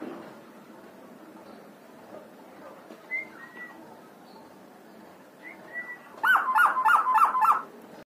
happy.